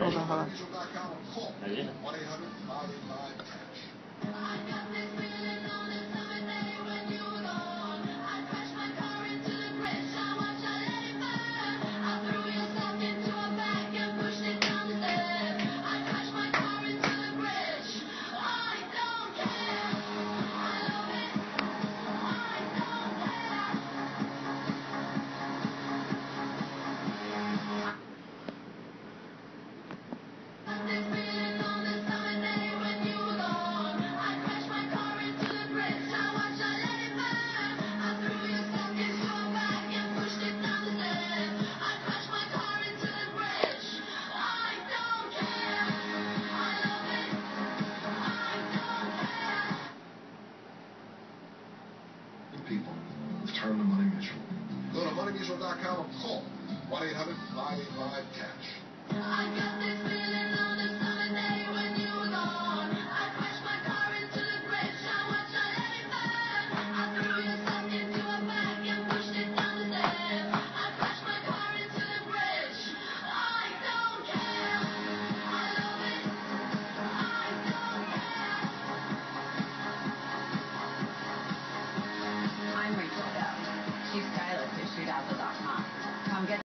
好的好。People. Turn to Money Mutual. Go to moneymutual.com or call 1 800 585 cash. Oh, get